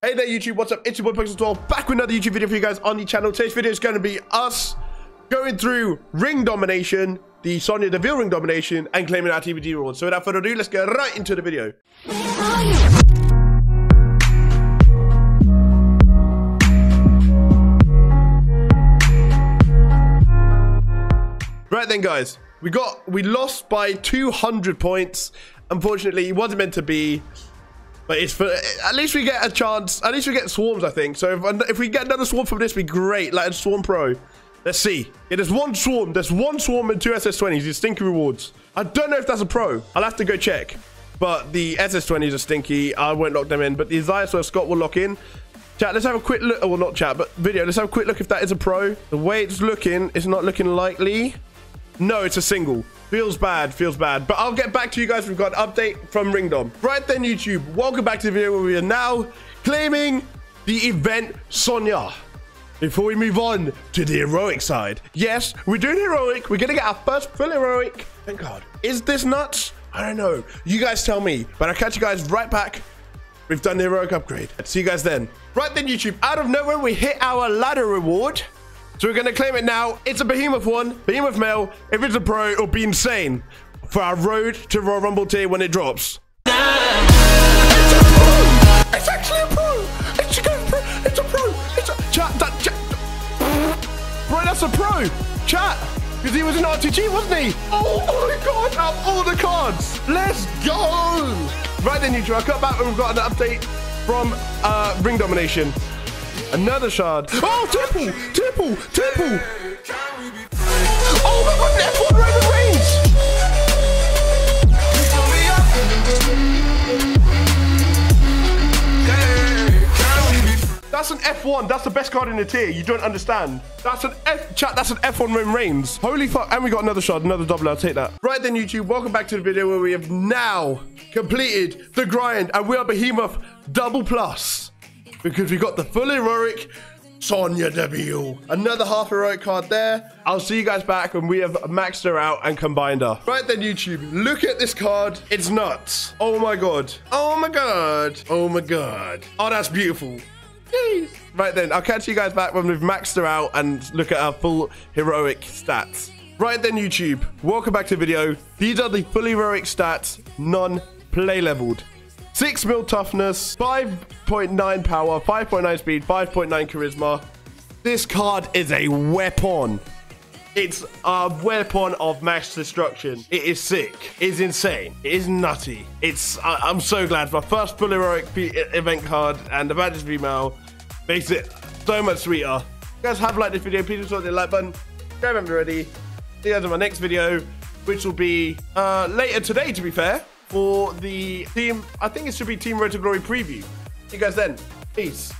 Hey there YouTube, what's up? It's your boy Pixel12 back with another YouTube video for you guys on the channel. Today's video is going to be us going through ring domination, the Sonya Deville ring domination, and claiming our TBD rewards. So without further ado, let's get right into the video. Right then guys, we got, we lost by 200 points. Unfortunately, it wasn't meant to be. But it's for at least we get a chance. At least we get swarms, I think. So if, if we get another swarm from this, be great. Like a swarm pro. Let's see. Yeah, there's one swarm. There's one swarm and two SS20s. These stinky rewards. I don't know if that's a pro. I'll have to go check. But the SS20s are stinky. I won't lock them in. But the Isaiah Scott will lock in. Chat, let's have a quick look. Oh, well, not chat, but video. Let's have a quick look if that is a pro. The way it's looking, it's not looking likely. No, it's a single. Feels bad, feels bad. But I'll get back to you guys. We've got an update from Ringdom. Right then, YouTube, welcome back to the video where we are now claiming the event Sonya. Before we move on to the heroic side. Yes, we're doing heroic. We're going to get our first full heroic. Thank God. Is this nuts? I don't know. You guys tell me. But I'll catch you guys right back. We've done the heroic upgrade. See you guys then. Right then, YouTube, out of nowhere, we hit our ladder reward. So we're going to claim it now. It's a behemoth one, behemoth male. If it's a pro, it'll be insane for our road to Royal Rumble tier when it drops. It's actually a pro. It's a pro. It's a pro. It's a chat. That chat. Bro, that's a pro. Chat. Because he was an RTG, wasn't he? Oh my god, out all the cards. Let's go. Right then, YouTube, I'll cut back when we've got an update from uh, Ring Domination. Another shard. Oh, Tipple! Tipple! Tipple! Oh my god, F1 Roman Reigns! That's an F1. That's the best card in the tier. You don't understand. That's an F chat. That's an F1 Roman Reigns. Holy fuck. And we got another shard, another double. I'll take that. Right then, YouTube. Welcome back to the video where we have now completed the grind and we are Behemoth double plus because we got the full heroic Sonya W. Another half heroic card there. I'll see you guys back when we have maxed her out and combined her. Right then, YouTube, look at this card. It's nuts. Oh my god. Oh my god. Oh my god. Oh, that's beautiful. Jeez. Right then, I'll catch you guys back when we've maxed her out and look at our full heroic stats. Right then, YouTube, welcome back to the video. These are the full heroic stats, non-play leveled. 6 mil toughness, 5.9 power, 5.9 speed, 5.9 charisma. This card is a weapon. It's a weapon of mass destruction. It is sick. It is insane. It is nutty. It's. I, am so glad. My first full heroic P event card and the Vantage female makes it so much sweeter. If you guys have liked this video, please hit the like button. If you haven't already, see you guys in my next video, which will be uh, later today, to be fair for the team. I think it should be Team Road to Glory preview. See you guys then. Peace.